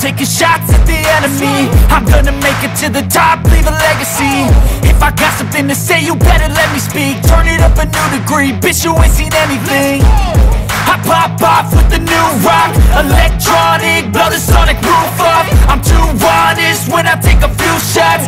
taking shots at the enemy. I'm gonna make it to the top, leave a legacy. If I got something to say, you better let me speak. Turn it up a new degree, bitch you ain't seen anything. I pop off with the new rock Electronic, blow the sonic roof up. I'm too honest when I take a few shots.